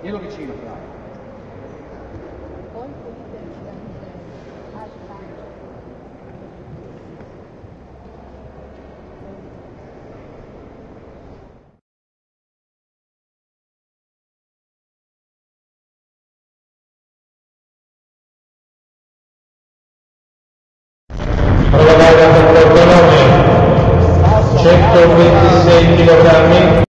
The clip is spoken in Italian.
Glielo vicino, bravo. Poi pulite. Prova da 126 kg,